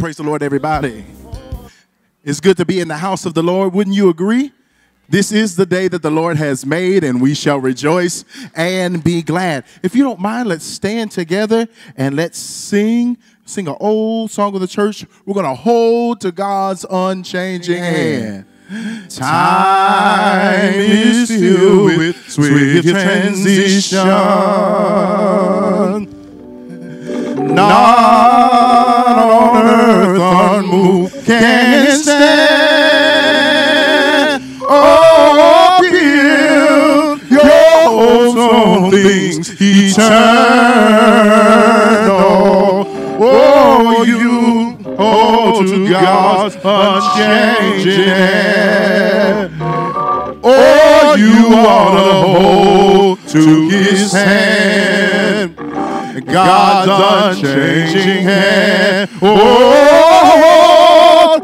Praise the Lord, everybody. It's good to be in the house of the Lord. Wouldn't you agree? This is the day that the Lord has made, and we shall rejoice and be glad. If you don't mind, let's stand together and let's sing. Sing an old song of the church. We're going to hold to God's unchanging hand. Time is filled with swift transition. Not unmoved can it stand. Oh, build your hopes on things eternal. Oh, you hold to God's unchanging hand. Oh, you ought to hold to His hand. God's unchanging hand. Oh,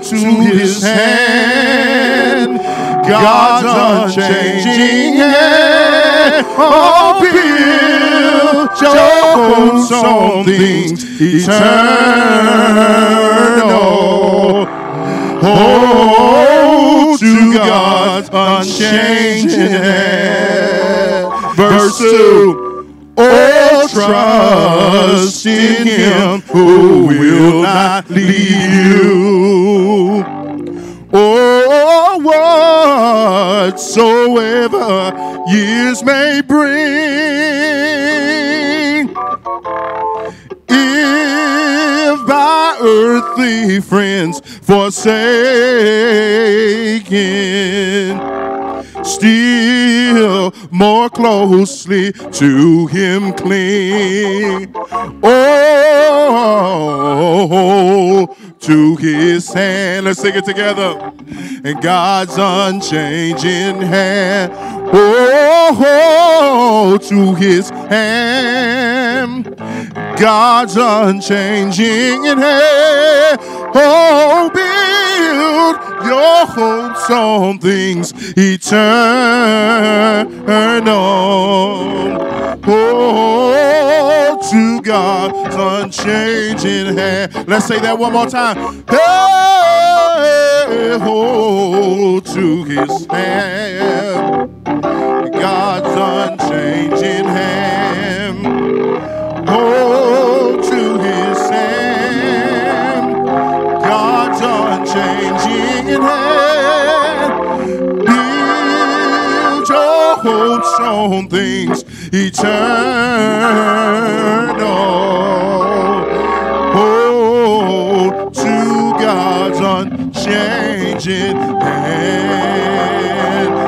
to his hand. God's unchanging hand. Oh, build your hopes on things eternal. Hold to God's unchanging hand. Verse 2. Oh, trust in him who will not leave you. Oh, whatsoever years may bring. If by earthly friends forsaken, still more closely to him cling. Oh, to his hand. Let's sing it together. And God's unchanging hand. Oh, to his hand. God's unchanging hand. Oh, build your hopes on things eternal. Oh, to God's unchanging hand. Let's say that one more time. Hey, oh, to his hand. God's unchanging hand. Oh, to his hand. God's unchanging hand. Hopes on things eternal. Hold to God's unchanging hand.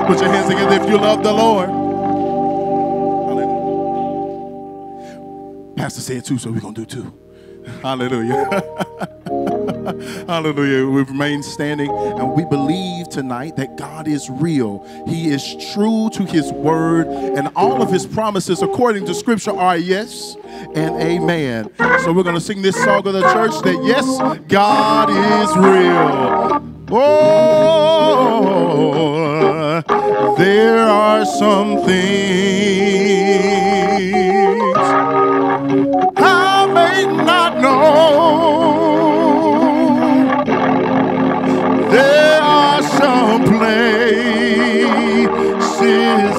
Put your hands together if you love the Lord. Hallelujah. Pastor said two, so we're going to do two. Hallelujah. Hallelujah. We remain standing and we believe tonight that God is real. He is true to his word, and all of his promises, according to scripture, are yes and amen. So we're going to sing this song of the church that yes, God is real. Oh, there are some things know. There are some places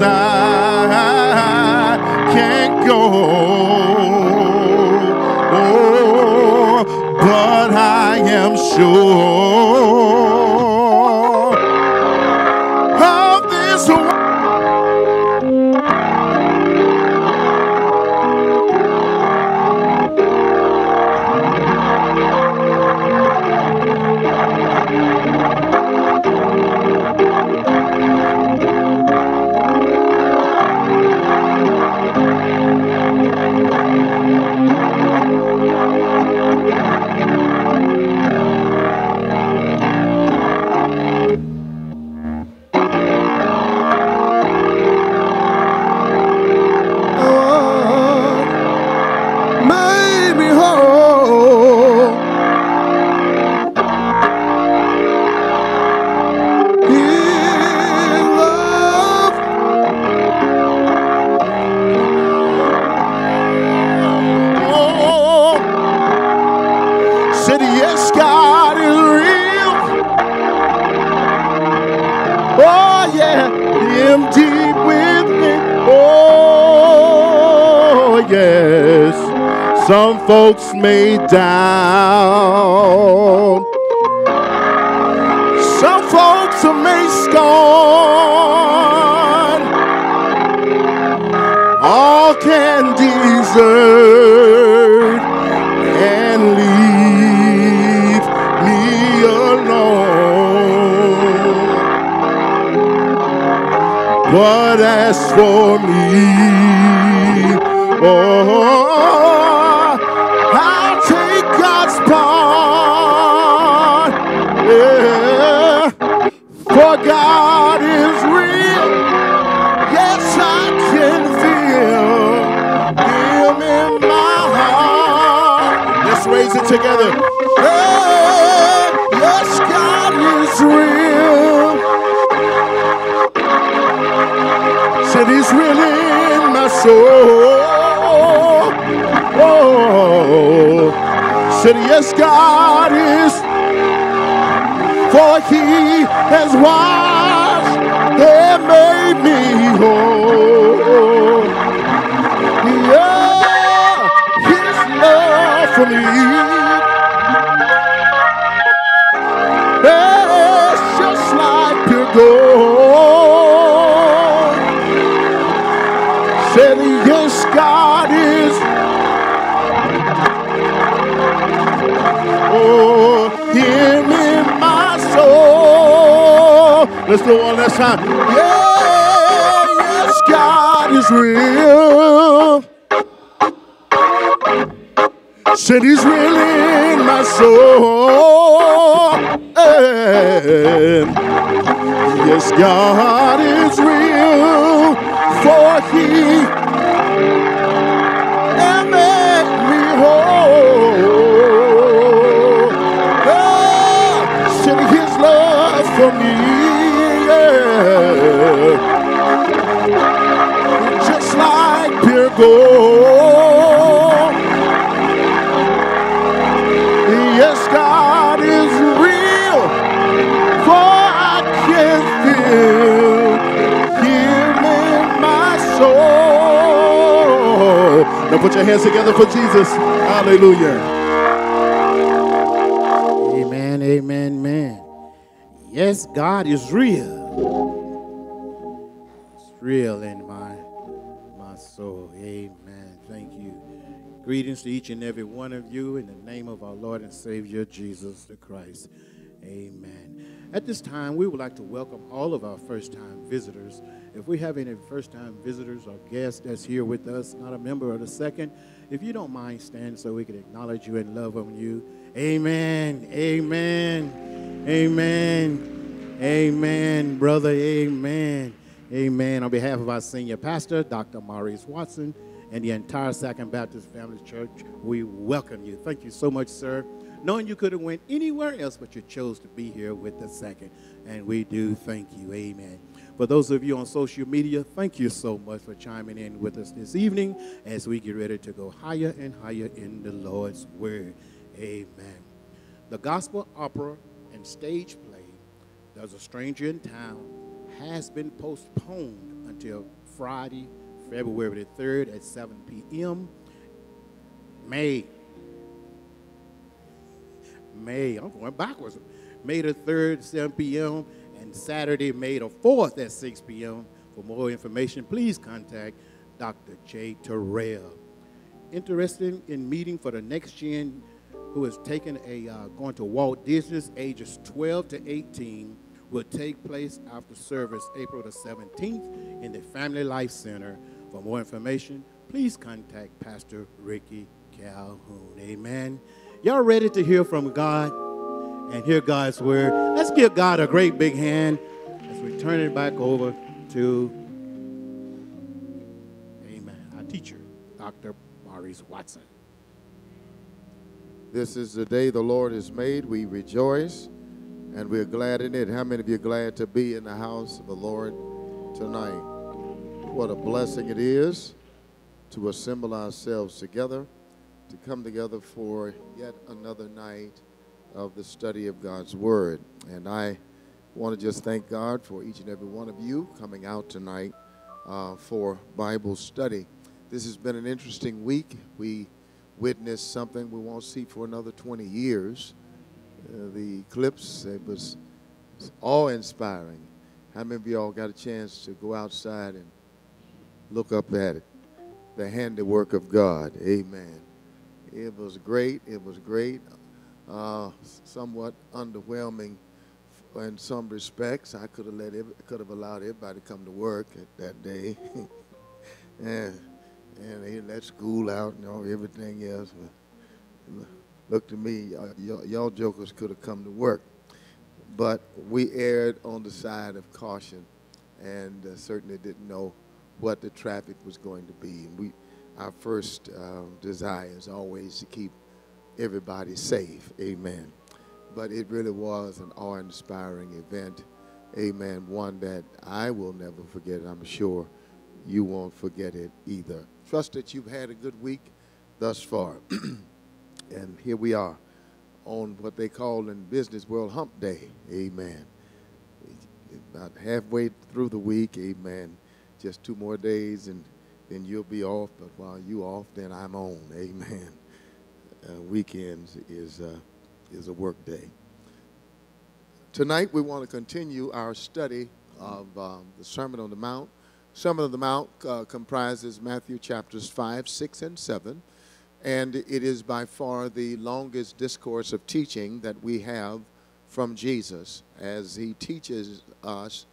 I can't go. Oh, but I am sure Some folks may. Some folks may scorn. All can desert and leave me alone. But as for me, Said He's real in my soul. Oh, said yes, God is for he has washed and made me whole. Yeah, his love for me Let's do it one last time. Yeah, yes, God is real. Said he's real in my soul. Yes, God is real. For he Put your hands together for Jesus. Hallelujah. Amen, amen, amen. Yes, God is real. It's real in my my soul. Amen. Thank you. Greetings to each and every one of you in the name of our Lord and Savior Jesus the Christ. Amen. At this time, we would like to welcome all of our first time visitors. If we have any first time visitors or guests that's here with us, not a member of the second, if you don't mind, standing so we can acknowledge you and love on you. Amen. Amen. Amen. Amen, brother. Amen. Amen. On behalf of our senior pastor, Dr. Maurice Watson, and the entire Second Baptist Family Church, we welcome you. Thank you so much, sir. Knowing you could have went anywhere else, but you chose to be here with the second, and we do thank you. Amen. For those of you on social media, thank you so much for chiming in with us this evening as we get ready to go higher and higher in the Lord's Word. Amen. The gospel opera and stage play, There's a Stranger in Town, has been postponed until Friday, February the 3rd at 7 p.m. May. May, I'm going backwards. May the 3rd, 7 p.m., and Saturday, May the 4th at 6 p.m. For more information, please contact Dr. J. Terrell. Interested in meeting for the next gen who is taking a uh, going to Walt Disney's ages 12 to 18 will take place after service April the 17th in the Family Life Center. For more information, please contact Pastor Ricky Calhoun. Amen. Y'all ready to hear from God and hear God's word? Let's give God a great big hand as we turn it back over to Amen. Our teacher, Dr. Maurice Watson. This is the day the Lord has made. We rejoice and we're glad in it. How many of you are glad to be in the house of the Lord tonight? What a blessing it is to assemble ourselves together, to come together for yet another night of the study of God's Word. And I want to just thank God for each and every one of you coming out tonight uh, for Bible study. This has been an interesting week. We witnessed something we won't see for another 20 years. Uh, the eclipse, it was awe-inspiring. How many of y'all got a chance to go outside and look up at it? The handiwork of God. Amen. It was great. It was great. Uh, somewhat underwhelming in some respects. I could have let could have allowed everybody to come to work that day, and and let school out and all everything else. But look to me, y'all jokers could have come to work, but we erred on the side of caution, and uh, certainly didn't know what the traffic was going to be. And we, our first uh, desire is always to keep everybody safe. Amen. But it really was an awe inspiring event. Amen. One that I will never forget. I'm sure you won't forget it either. Trust that you've had a good week thus far. and here we are on what they call in business world hump day. Amen. About halfway through the week, amen. Just two more days and then you'll be off. But while you off, then I'm on. Amen weekends is, uh, is a work day. Tonight we want to continue our study of um, the Sermon on the Mount. Sermon on the Mount uh, comprises Matthew chapters 5, 6, and 7, and it is by far the longest discourse of teaching that we have from Jesus as he teaches us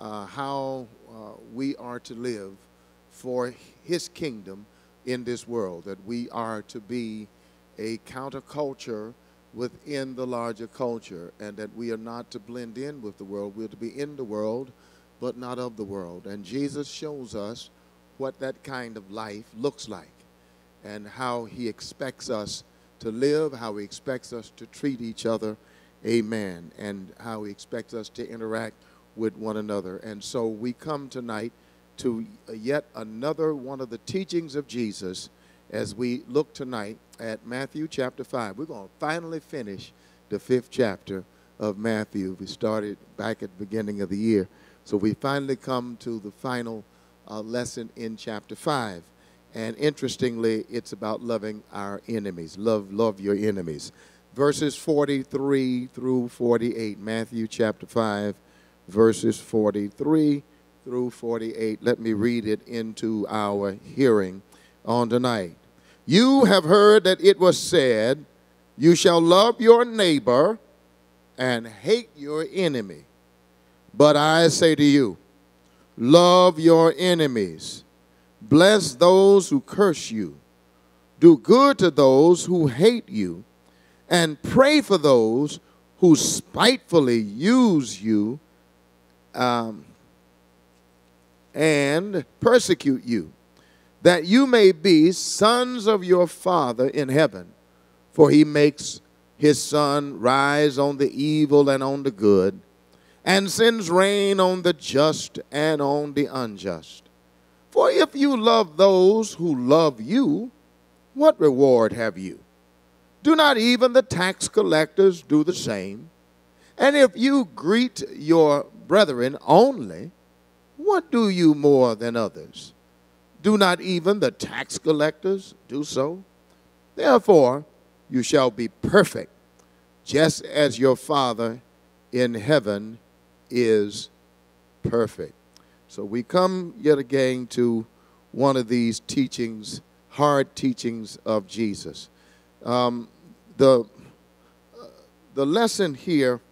uh, how uh, we are to live for his kingdom in this world, that we are to be a counterculture within the larger culture, and that we are not to blend in with the world. We're to be in the world, but not of the world. And Jesus shows us what that kind of life looks like and how he expects us to live, how he expects us to treat each other, amen, and how he expects us to interact with one another. And so we come tonight to yet another one of the teachings of Jesus as we look tonight at Matthew chapter 5. We're going to finally finish the fifth chapter of Matthew. We started back at the beginning of the year. So we finally come to the final uh, lesson in chapter 5. And interestingly, it's about loving our enemies. Love, love your enemies. Verses 43 through 48. Matthew chapter 5, verses 43 through 48. Let me read it into our hearing on tonight. You have heard that it was said, You shall love your neighbor and hate your enemy. But I say to you, love your enemies, bless those who curse you, do good to those who hate you, and pray for those who spitefully use you um, and persecute you that you may be sons of your Father in heaven. For he makes his sun rise on the evil and on the good, and sends rain on the just and on the unjust. For if you love those who love you, what reward have you? Do not even the tax collectors do the same? And if you greet your brethren only, what do you more than others? Do not even the tax collectors do so? Therefore, you shall be perfect, just as your Father in heaven is perfect. So we come yet again to one of these teachings, hard teachings of Jesus. Um, the, the lesson here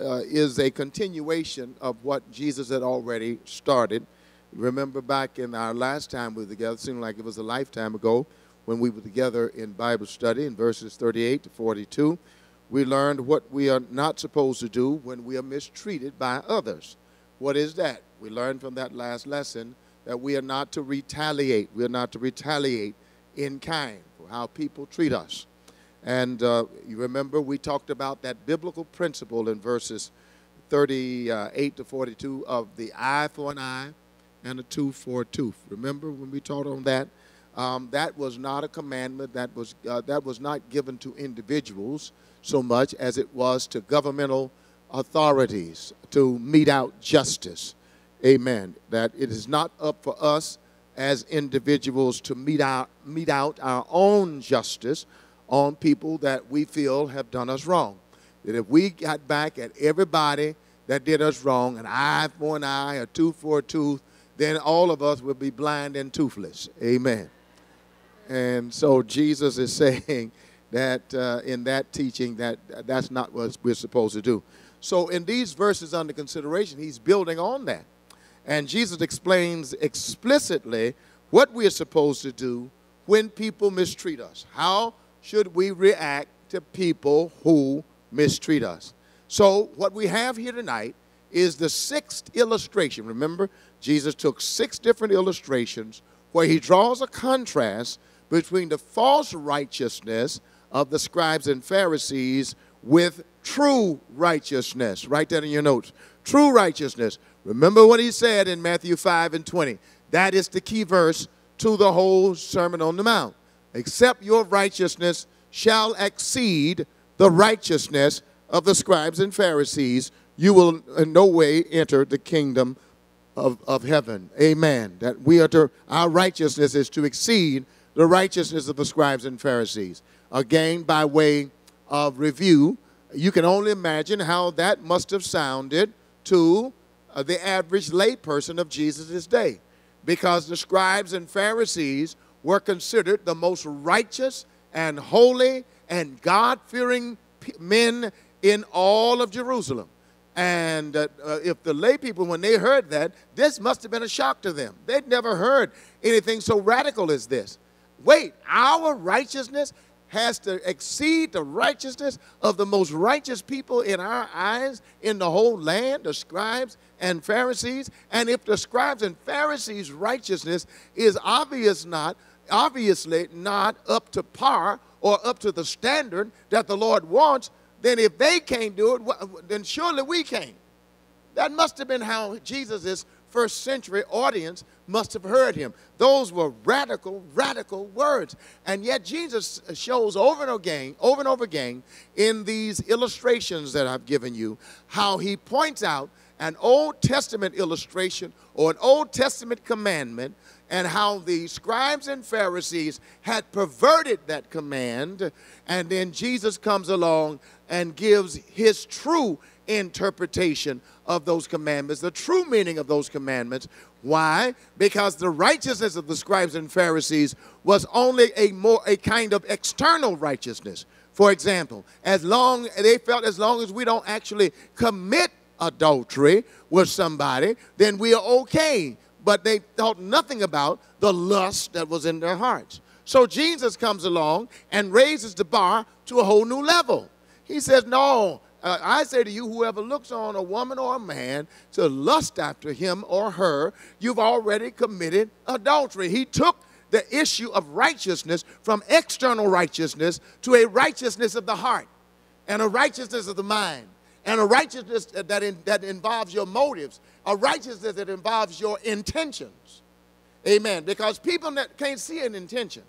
uh, is a continuation of what Jesus had already started Remember back in our last time we were together, it seemed like it was a lifetime ago when we were together in Bible study in verses 38 to 42. We learned what we are not supposed to do when we are mistreated by others. What is that? We learned from that last lesson that we are not to retaliate. We are not to retaliate in kind for how people treat us. And uh, you remember we talked about that biblical principle in verses 38 to 42 of the eye for an eye and a tooth for a tooth. Remember when we taught on that? Um, that was not a commandment that was, uh, that was not given to individuals so much as it was to governmental authorities to mete out justice. Amen. That it is not up for us as individuals to mete out, mete out our own justice on people that we feel have done us wrong. That if we got back at everybody that did us wrong, an eye for an eye, a tooth for a tooth, then all of us will be blind and toothless. Amen. And so Jesus is saying that uh, in that teaching that that's not what we're supposed to do. So in these verses under consideration, he's building on that. And Jesus explains explicitly what we are supposed to do when people mistreat us. How should we react to people who mistreat us? So, what we have here tonight is the sixth illustration. Remember, Jesus took six different illustrations where he draws a contrast between the false righteousness of the scribes and Pharisees with true righteousness. Write that in your notes. True righteousness. Remember what he said in Matthew 5 and 20. That is the key verse to the whole Sermon on the Mount. Except your righteousness shall exceed the righteousness of the scribes and Pharisees, you will in no way enter the kingdom of, of heaven. Amen. That we are to, our righteousness is to exceed the righteousness of the scribes and Pharisees. Again, by way of review, you can only imagine how that must have sounded to uh, the average layperson of Jesus' day. Because the scribes and Pharisees were considered the most righteous and holy and God fearing men in all of Jerusalem. And uh, if the lay people, when they heard that, this must have been a shock to them. They'd never heard anything so radical as this. Wait, our righteousness has to exceed the righteousness of the most righteous people in our eyes in the whole land, the scribes and Pharisees. And if the scribes and Pharisees' righteousness is obvious not, obviously not up to par or up to the standard that the Lord wants, then if they can't do it, then surely we can't. That must have been how Jesus' first century audience must have heard him. Those were radical, radical words. And yet Jesus shows over and again, over and over again in these illustrations that I've given you, how he points out an Old Testament illustration or an Old Testament commandment and how the scribes and Pharisees had perverted that command. And then Jesus comes along and gives his true interpretation of those commandments, the true meaning of those commandments. Why? Because the righteousness of the scribes and Pharisees was only a more a kind of external righteousness. For example, as long they felt as long as we don't actually commit adultery with somebody, then we are okay. But they thought nothing about the lust that was in their hearts. So Jesus comes along and raises the bar to a whole new level. He says, No, uh, I say to you, whoever looks on a woman or a man to lust after him or her, you've already committed adultery. He took the issue of righteousness from external righteousness to a righteousness of the heart and a righteousness of the mind and a righteousness that, in, that involves your motives, a righteousness that involves your intentions. Amen. Because people can't see an intention,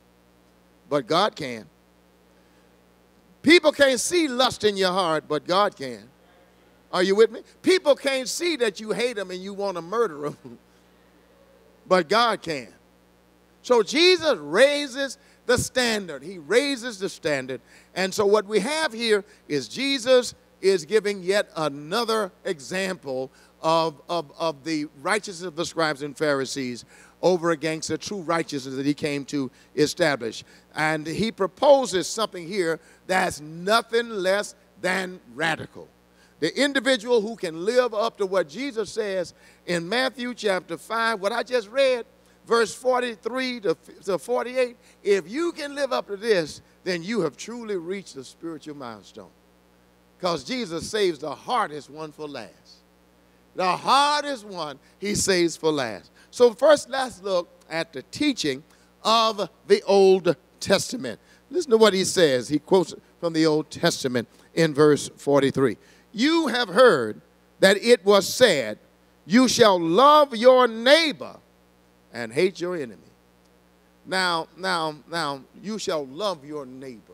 but God can. People can't see lust in your heart, but God can. Are you with me? People can't see that you hate them and you want to murder them, but God can. So Jesus raises the standard. He raises the standard. And so what we have here is Jesus is giving yet another example of, of, of the righteousness of the scribes and Pharisees over against the true righteousness that he came to establish. And he proposes something here that's nothing less than radical. The individual who can live up to what Jesus says in Matthew chapter 5, what I just read, verse 43 to, to 48, if you can live up to this, then you have truly reached the spiritual milestone. Because Jesus saves the hardest one for last. The hardest one he saves for last. So, first, let's look at the teaching of the Old Testament. Listen to what he says. He quotes from the Old Testament in verse 43. You have heard that it was said, You shall love your neighbor and hate your enemy. Now, now, now, you shall love your neighbor.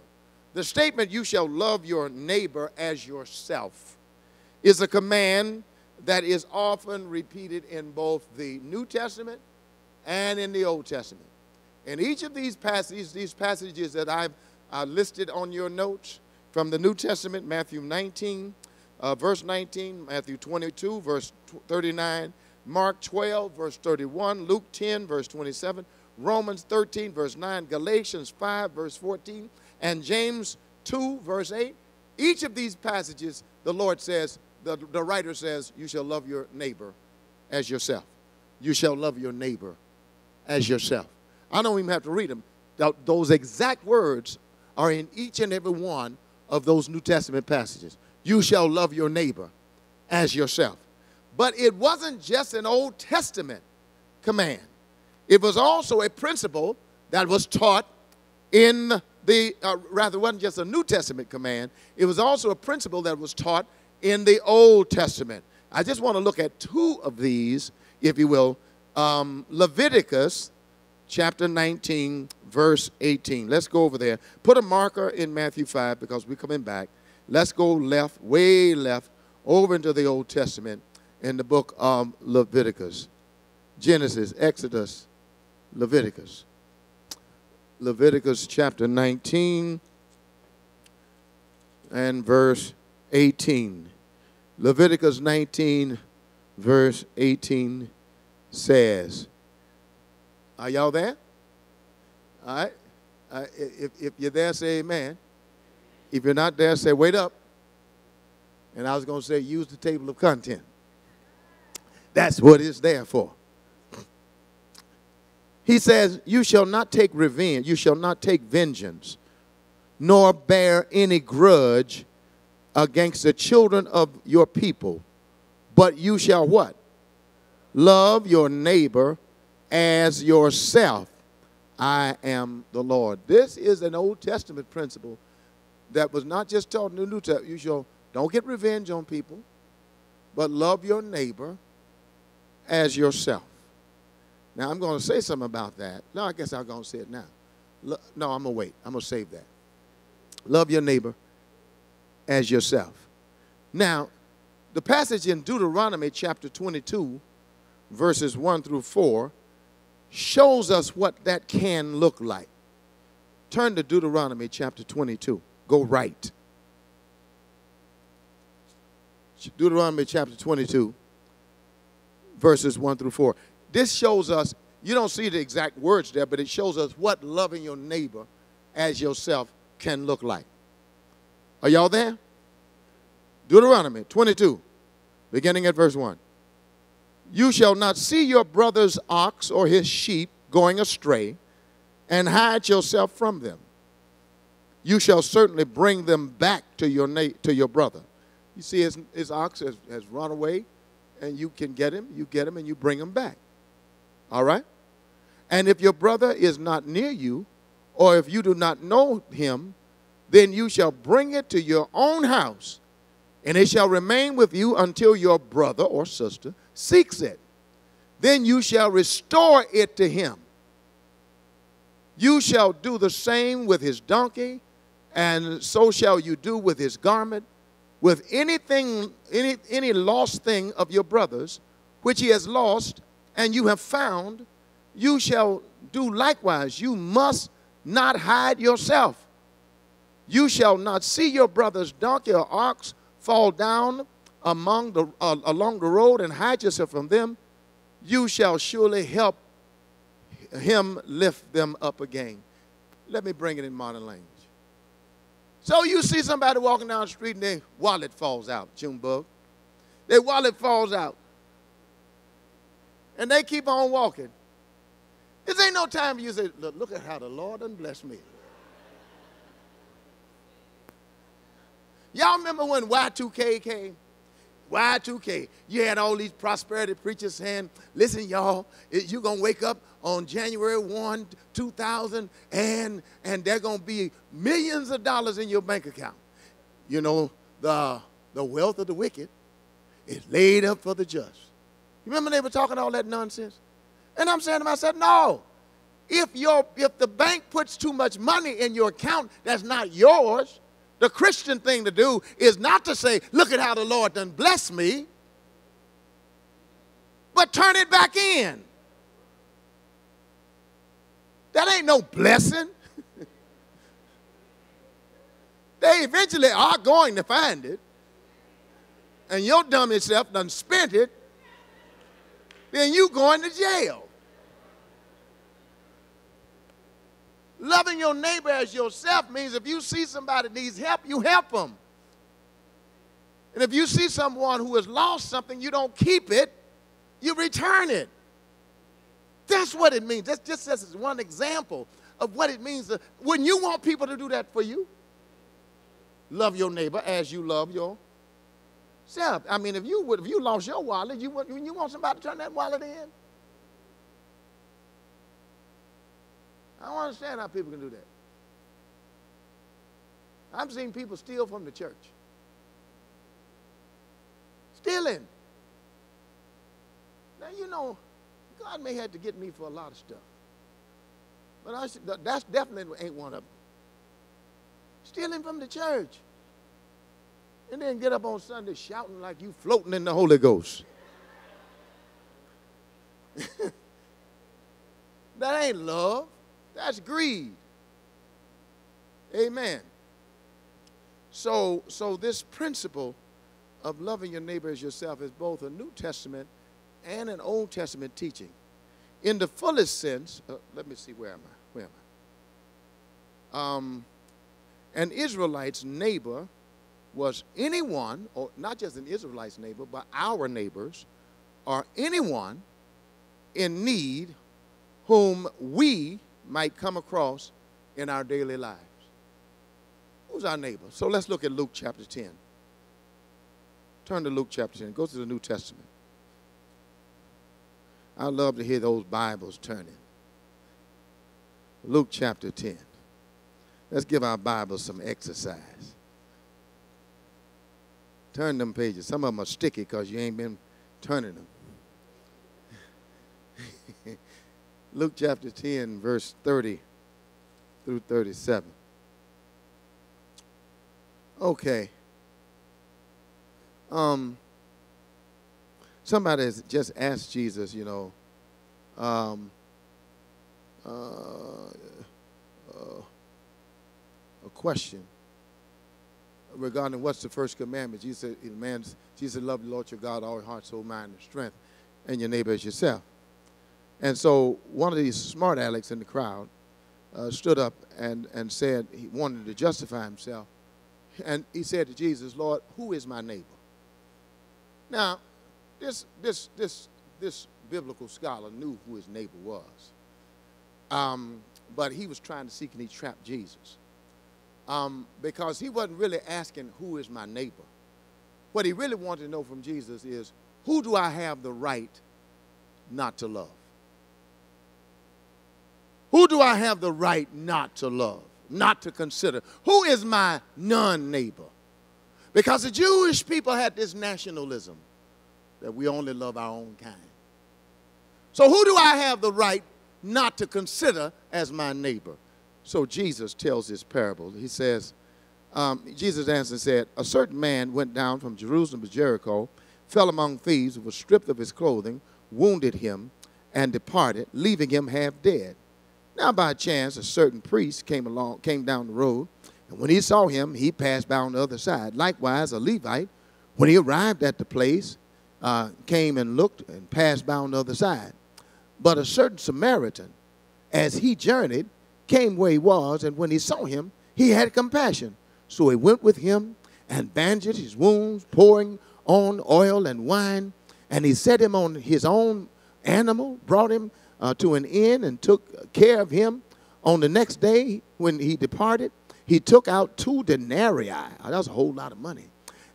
The statement, you shall love your neighbor as yourself, is a command that is often repeated in both the New Testament and in the Old Testament. In each of these passages, these passages that I've uh, listed on your notes from the New Testament, Matthew 19, uh, verse 19, Matthew 22, verse 39, Mark 12, verse 31, Luke 10, verse 27, Romans 13, verse 9, Galatians 5, verse 14, and James 2, verse 8. Each of these passages, the Lord says, the, the writer says, you shall love your neighbor as yourself. You shall love your neighbor as yourself. I don't even have to read them. Those exact words are in each and every one of those New Testament passages. You shall love your neighbor as yourself. But it wasn't just an Old Testament command, it was also a principle that was taught in the, uh, rather, wasn't just a New Testament command, it was also a principle that was taught in the Old Testament. I just want to look at two of these, if you will. Um, Leviticus chapter 19, verse 18. Let's go over there. Put a marker in Matthew 5 because we're coming back. Let's go left, way left, over into the Old Testament in the book of Leviticus. Genesis, Exodus, Leviticus. Leviticus chapter 19 and verse 18. Leviticus 19, verse 18 says, Are y'all there? All right. Uh, if, if you're there, say amen. If you're not there, say wait up. And I was going to say use the table of content. That's what it's there for. He says, You shall not take revenge, you shall not take vengeance, nor bear any grudge against the children of your people, but you shall what? Love your neighbor as yourself. I am the Lord. This is an Old Testament principle that was not just taught in the New Testament. You shall don't get revenge on people, but love your neighbor as yourself. Now, I'm going to say something about that. No, I guess I'm going to say it now. No, I'm going to wait. I'm going to save that. Love your neighbor as yourself. Now, the passage in Deuteronomy chapter 22, verses 1 through 4, shows us what that can look like. Turn to Deuteronomy chapter 22. Go right. Deuteronomy chapter 22, verses 1 through 4 this shows us, you don't see the exact words there, but it shows us what loving your neighbor as yourself can look like. Are y'all there? Deuteronomy 22, beginning at verse 1. You shall not see your brother's ox or his sheep going astray and hide yourself from them. You shall certainly bring them back to your, to your brother. You see, his, his ox has, has run away, and you can get him, you get him, and you bring him back. All right? And if your brother is not near you, or if you do not know him, then you shall bring it to your own house, and it shall remain with you until your brother or sister seeks it. Then you shall restore it to him. You shall do the same with his donkey, and so shall you do with his garment, with anything, any, any lost thing of your brother's, which he has lost, and you have found, you shall do likewise. You must not hide yourself. You shall not see your brother's donkey or ox fall down among the, uh, along the road and hide yourself from them. You shall surely help him lift them up again. Let me bring it in modern language. So you see somebody walking down the street and their wallet falls out, Junebug. Their wallet falls out and they keep on walking. This ain't no time for you to say, look, look at how the Lord done blessed me. Y'all remember when Y2K came? Y2K. You had all these prosperity preachers saying, listen, y'all, you're going to wake up on January 1, 2000, and, and there going to be millions of dollars in your bank account. You know, the, the wealth of the wicked is laid up for the just. You remember they were talking all that nonsense? And I'm saying to myself, no. If, your, if the bank puts too much money in your account that's not yours, the Christian thing to do is not to say, look at how the Lord done blessed me, but turn it back in. That ain't no blessing. they eventually are going to find it. And your dummy self done spent it. Then you going to jail. Loving your neighbor as yourself means if you see somebody needs help, you help them. And if you see someone who has lost something, you don't keep it, you return it. That's what it means. That's just as one example of what it means. Wouldn't you want people to do that for you? Love your neighbor as you love yourself. I mean, if you would, if you lost your wallet, you would, you want somebody to turn that wallet in. I don't understand how people can do that. I've seen people steal from the church. Stealing. Now, you know, God may have to get me for a lot of stuff. But I, that's definitely ain't one of them. Stealing from the church. And then get up on Sunday shouting like you floating in the Holy Ghost. that ain't love. That's greed. Amen. So, so this principle of loving your neighbor as yourself is both a New Testament and an Old Testament teaching. In the fullest sense, uh, let me see, where am I? Where am I? Um, an Israelite's neighbor was anyone, or not just an Israelite's neighbor, but our neighbors, or anyone in need whom we might come across in our daily lives. Who's our neighbor? So let's look at Luke chapter 10. Turn to Luke chapter 10. Go to the New Testament. I love to hear those Bibles turning. Luke chapter 10. Let's give our Bibles some exercise. Turn them pages. Some of them are sticky because you ain't been turning them. Luke chapter 10, verse 30 through 37. Okay. Um, somebody has just asked Jesus, you know, um, uh, uh, a question regarding what's the first commandment. Jesus said, man, Jesus love the Lord your God, all your heart, soul, mind, and strength, and your neighbor as yourself. And so one of these smart alecks in the crowd uh, stood up and, and said he wanted to justify himself. And he said to Jesus, Lord, who is my neighbor? Now, this, this, this, this biblical scholar knew who his neighbor was. Um, but he was trying to seek and he trapped Jesus. Um, because he wasn't really asking, who is my neighbor? What he really wanted to know from Jesus is, who do I have the right not to love? Who do I have the right not to love, not to consider? Who is my non neighbor? Because the Jewish people had this nationalism that we only love our own kind. So, who do I have the right not to consider as my neighbor? So, Jesus tells this parable. He says, um, Jesus answered and said, A certain man went down from Jerusalem to Jericho, fell among thieves, was stripped of his clothing, wounded him, and departed, leaving him half dead. Now, by chance, a certain priest came along, came down the road, and when he saw him, he passed by on the other side. Likewise, a Levite, when he arrived at the place, uh, came and looked and passed by on the other side. But a certain Samaritan, as he journeyed, came where he was, and when he saw him, he had compassion. So he went with him and bandaged his wounds, pouring on oil and wine, and he set him on his own animal, brought him uh, to an inn and took care of him. On the next day, when he departed, he took out two denarii. That was a whole lot of money,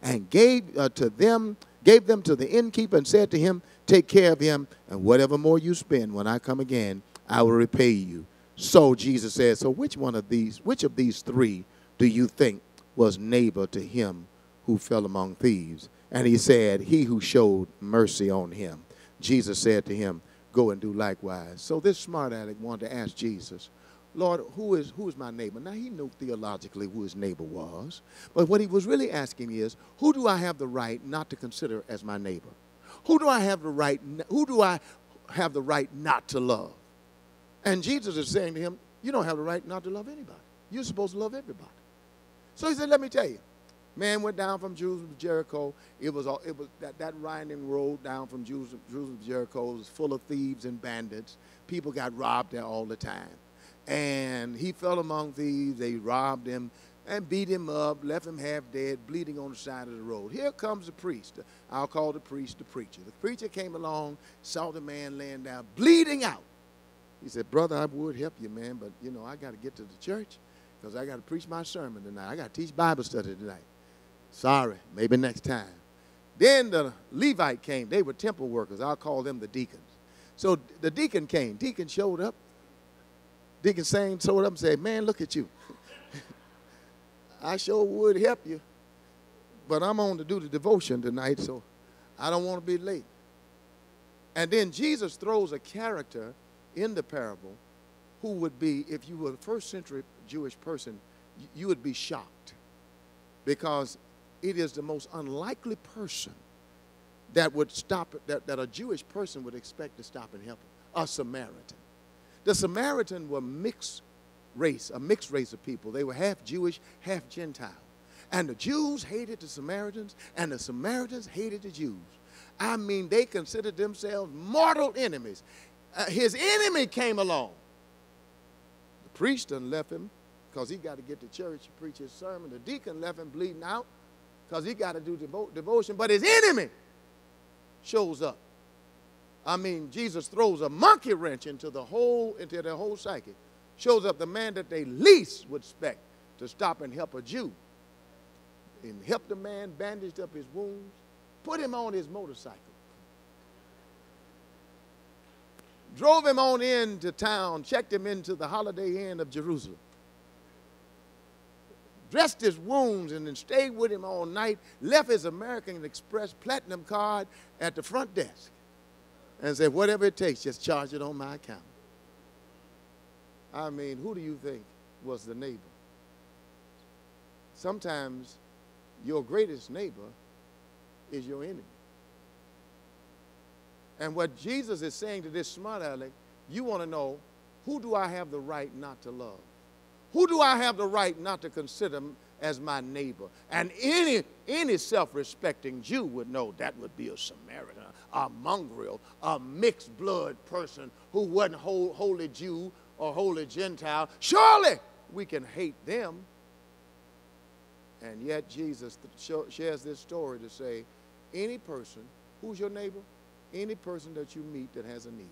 and gave uh, to them, gave them to the innkeeper, and said to him, "Take care of him, and whatever more you spend, when I come again, I will repay you." So Jesus said, "So which one of these, which of these three, do you think was neighbor to him who fell among thieves?" And he said, "He who showed mercy on him." Jesus said to him, go and do likewise. So this smart aleck wanted to ask Jesus, Lord, who is, who is my neighbor? Now, he knew theologically who his neighbor was, but what he was really asking is, who do I have the right not to consider as my neighbor? Who do I have the right, who do I have the right not to love? And Jesus is saying to him, You don't have the right not to love anybody. You're supposed to love everybody. So he said, Let me tell you. Man went down from Jerusalem to Jericho. It was all, it was that, that winding road down from Jerusalem, Jerusalem to Jericho was full of thieves and bandits. People got robbed there all the time. And he fell among thieves. They robbed him and beat him up, left him half dead, bleeding on the side of the road. Here comes the priest. I'll call the priest the preacher. The preacher came along, saw the man laying down, bleeding out. He said, Brother, I would help you, man, but you know, I got to get to the church because I got to preach my sermon tonight. I got to teach Bible study tonight. Sorry, maybe next time. Then the Levite came. They were temple workers. I'll call them the deacons. So the deacon came. Deacon showed up. Deacon Sane showed up and said, Man, look at you. I sure would help you, but I'm on to do the devotion tonight, so I don't want to be late. And then Jesus throws a character in the parable who would be, if you were a first century Jewish person, you would be shocked because it is the most unlikely person that would stop, that, that a Jewish person would expect to stop and help a Samaritan. The Samaritan were mixed race, a mixed race of people. They were half Jewish, half Gentile. And the Jews hated the Samaritans, and the Samaritans hated the Jews. I mean, they considered themselves mortal enemies. Uh, his enemy came along. The priest done left him because he got to get to church to preach his sermon. The deacon left him bleeding out because he got to do devo devotion. But his enemy shows up. I mean, Jesus throws a monkey wrench into the whole into their whole psyche shows up the man that they least would expect to stop and help a Jew. And helped the man, bandaged up his wounds, put him on his motorcycle, drove him on into town, checked him into the Holiday Inn of Jerusalem, dressed his wounds, and then stayed with him all night, left his American Express platinum card at the front desk, and said, Whatever it takes, just charge it on my account. I mean, who do you think was the neighbor? Sometimes your greatest neighbor is your enemy. And what Jesus is saying to this smart aleck, you want to know who do I have the right not to love? Who do I have the right not to consider as my neighbor? And any, any self respecting Jew would know that would be a Samaritan, a mongrel, a mixed blood person who wasn't holy Jew or holy Gentile, surely we can hate them. And yet Jesus shares this story to say, any person, who's your neighbor? Any person that you meet that has a need.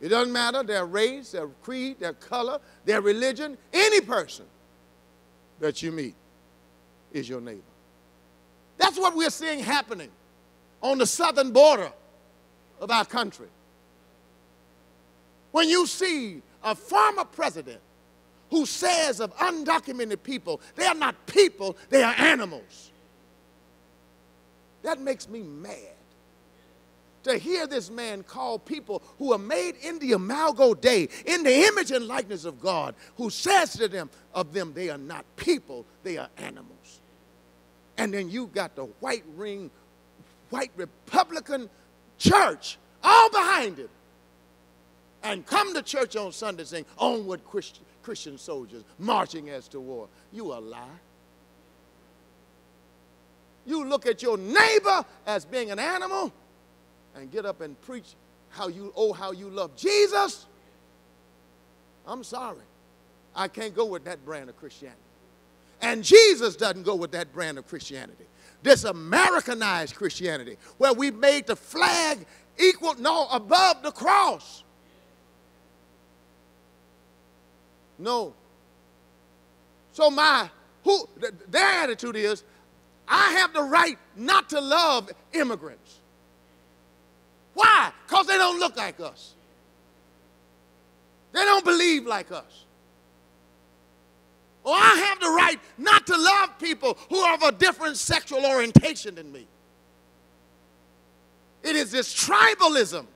It doesn't matter their race, their creed, their color, their religion, any person that you meet is your neighbor. That's what we're seeing happening on the southern border of our country. When you see a former president who says of undocumented people, they are not people, they are animals. That makes me mad to hear this man call people who are made in the imago Dei, in the image and likeness of God, who says to them, of them, they are not people, they are animals. And then you got the white ring, white Republican church all behind it. and come to church on Sunday saying, onward Christian, Christian soldiers marching as to war. You a lie. You look at your neighbor as being an animal and get up and preach how you, oh, how you love Jesus. I'm sorry. I can't go with that brand of Christianity. And Jesus doesn't go with that brand of Christianity. This Americanized Christianity, where we made the flag equal, no, above the cross. No. So my who their attitude is, I have the right not to love immigrants. Why? Because they don't look like us. They don't believe like us. Or I have the right not to love people who are of a different sexual orientation than me. It is this tribalism.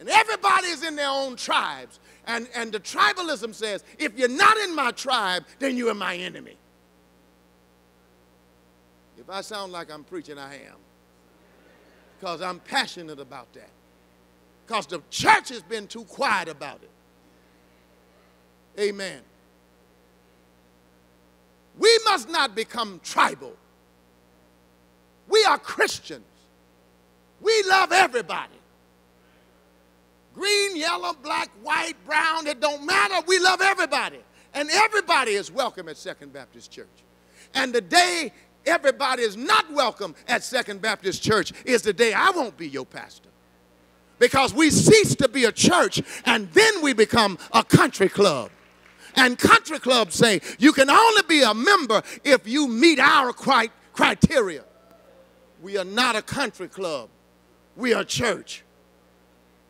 And everybody is in their own tribes. And, and the tribalism says, if you're not in my tribe, then you are my enemy. If I sound like I'm preaching, I am. Because I'm passionate about that. because the church has been too quiet about it. Amen. We must not become tribal. We are Christians. We love everybody. Green, yellow, black, white, brown, it don't matter. We love everybody. And everybody is welcome at Second Baptist Church. And the day everybody is not welcome at Second Baptist Church is the day I won't be your pastor. Because we cease to be a church and then we become a country club. And country clubs say you can only be a member if you meet our criteria. We are not a country club, we are a church.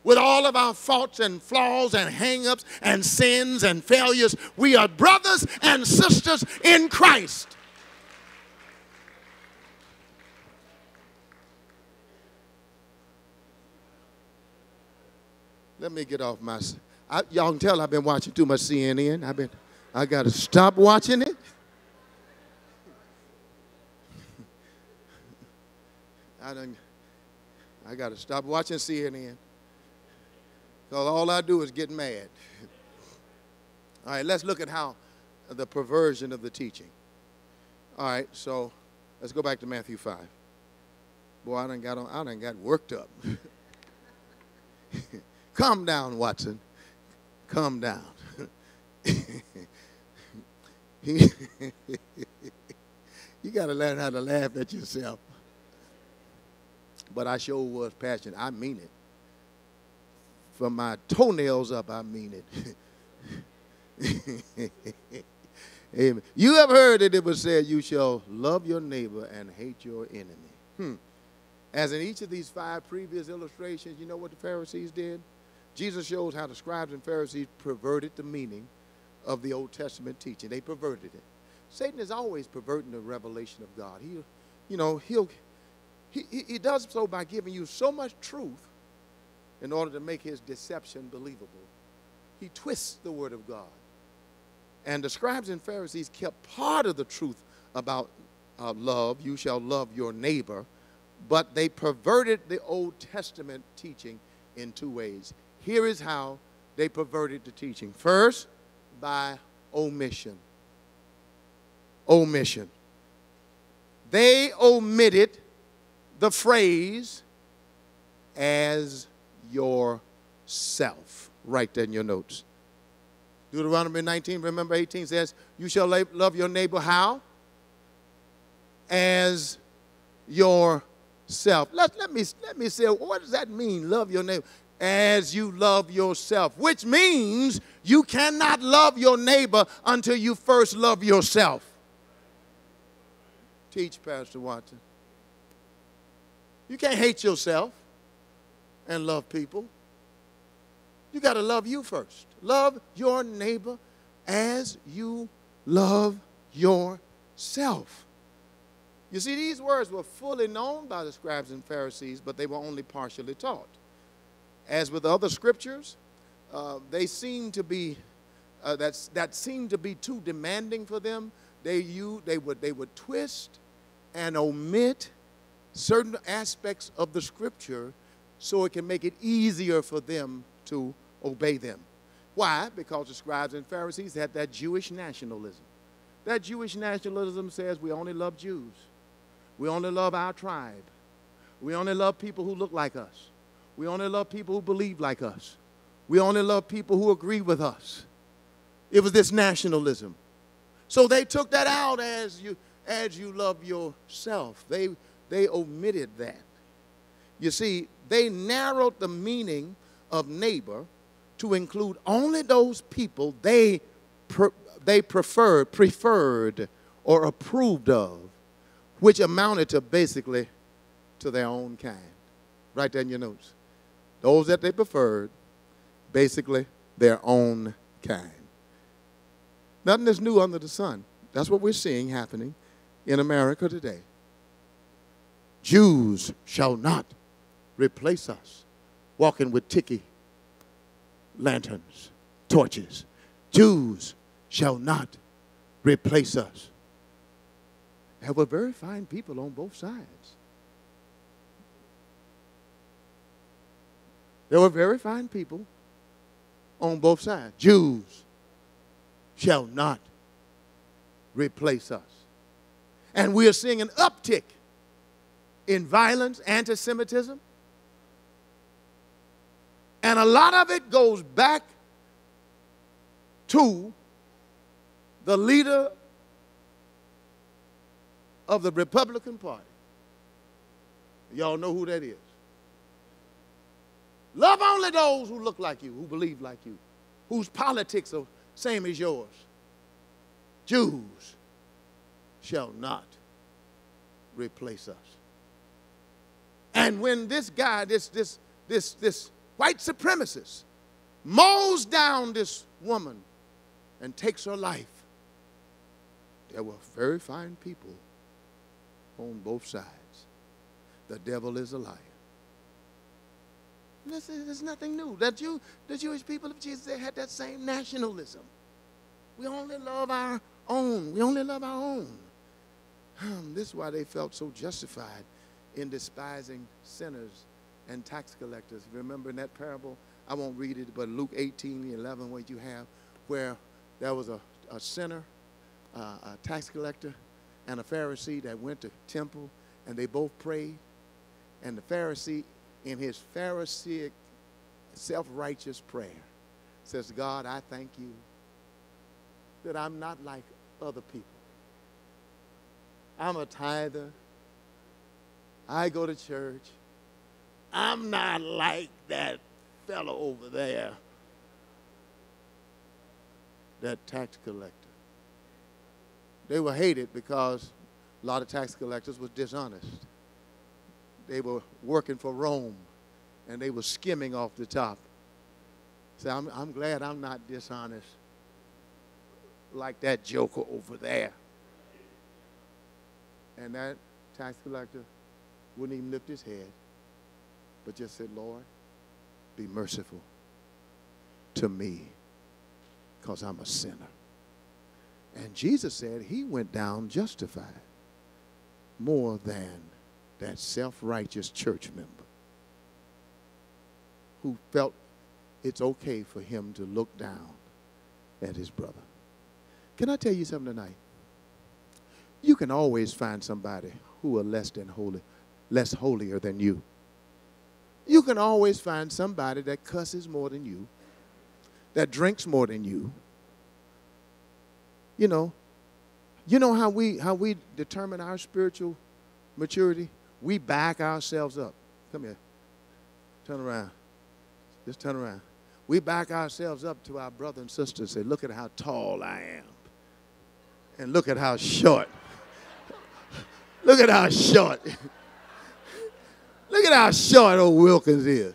With all of our faults and flaws and hangups and sins and failures, we are brothers and sisters in Christ. Let me get off my. I, y'all can tell I've been watching too much CNN. I've been. I got to stop watching it. I done. I got to stop watching CNN. Because all I do is get mad. All right, let's look at how the perversion of the teaching. All right, so let's go back to Matthew 5. Boy, I done got, on, I done got worked up. Calm down, Watson. Calm down. you got to learn how to laugh at yourself. But I sure was passionate. I mean it. From my toenails up, I mean it. Amen. You have heard that it was said, You shall love your neighbor and hate your enemy? Hmm. As in each of these five previous illustrations, you know what the Pharisees did? Jesus shows how the scribes and Pharisees perverted the meaning of the Old Testament teaching. They perverted it. Satan is always perverting the revelation of God. He, you know, he'll, he, he does so by giving you so much truth in order to make his deception believable. He twists the word of God. And the scribes and Pharisees kept part of the truth about uh, love, you shall love your neighbor, but they perverted the Old Testament teaching in two ways. Here is how they perverted the teaching. First, by omission. Omission. They omitted the phrase as yourself. Write that in your notes. Deuteronomy 19, remember 18 says, You shall love your neighbor how? As yourself. Let, let, me, let me say, what does that mean, love your neighbor? As you love yourself, which means you cannot love your neighbor until you first love yourself. Teach, Pastor Watson. You can't hate yourself and love people. You got to love you first. Love your neighbor as you love yourself. You see, these words were fully known by the scribes and Pharisees, but they were only partially taught. As with other scriptures, uh, they seem to be uh, that's, that seemed to be too demanding for them. They, you, they, would, they would twist and omit certain aspects of the scripture so it can make it easier for them to obey them. Why? Because the scribes and Pharisees had that Jewish nationalism. That Jewish nationalism says we only love Jews. We only love our tribe. We only love people who look like us. We only love people who believe like us. We only love people who agree with us. It was this nationalism. So they took that out as you as you love yourself. They they omitted that. You see, they narrowed the meaning of neighbor to include only those people they they preferred preferred or approved of, which amounted to basically to their own kind. Write that in your notes those that they preferred, basically their own kind. Nothing is new under the sun. That's what we're seeing happening in America today. Jews shall not replace us walking with tiki lanterns, torches. Jews shall not replace us. There were very fine people on both sides. There were very fine people on both sides. Jews shall not replace us. And we are seeing an uptick in violence, anti Semitism. And a lot of it goes back to the leader of the Republican Party. Y'all know who that is. Love only those who look like you, who believe like you, whose politics are same as yours. Jews shall not replace us. And when this guy, this this this this white supremacist, mows down this woman and takes her life, there were very fine people on both sides. The devil is a liar. This is, there's nothing new. The, Jew, the Jewish people of Jesus, they had that same nationalism. We only love our own. We only love our own. Um, this is why they felt so justified in despising sinners and tax collectors. Remember in that parable? I won't read it, but Luke 18, 11, what you have, where there was a, a sinner, uh, a tax collector, and a Pharisee that went to temple, and they both prayed. And the Pharisee, in his Pharisaic, self-righteous prayer, says, God, I thank you that I'm not like other people. I'm a tither. I go to church. I'm not like that fellow over there, that tax collector. They were hated because a lot of tax collectors was dishonest. They were working for Rome and they were skimming off the top. So I'm, I'm glad I'm not dishonest like that joker over there. And that tax collector wouldn't even lift his head, but just said, Lord, be merciful to me because I'm a sinner. And Jesus said he went down justified more than that self righteous church member who felt it's okay for him to look down at his brother. Can I tell you something tonight? You can always find somebody who are less than holy, less holier than you. You can always find somebody that cusses more than you, that drinks more than you. You know, you know how we how we determine our spiritual maturity? We back ourselves up. Come here. Turn around. Just turn around. We back ourselves up to our brother and sister and say, look at how tall I am. And look at how short. look at how short. look at how short old Wilkins is.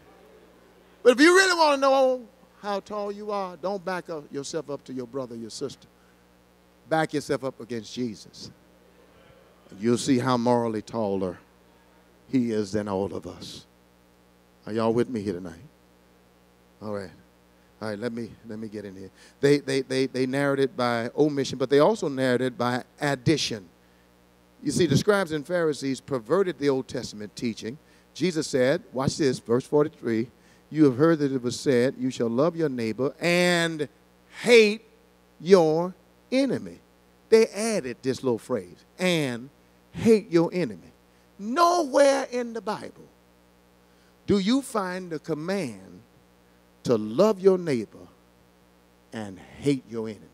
But if you really want to know how tall you are, don't back up yourself up to your brother, your sister. Back yourself up against Jesus. You'll see how morally taller he is than all of us. Are y'all with me here tonight? All right. All right, let me let me get in here. They they they they narrated by omission, but they also narrated by addition. You see, the scribes and Pharisees perverted the Old Testament teaching. Jesus said, watch this, verse 43, you have heard that it was said, you shall love your neighbor and hate your enemy. They added this little phrase, and hate your enemy. Nowhere in the Bible do you find the command to love your neighbor and hate your enemy.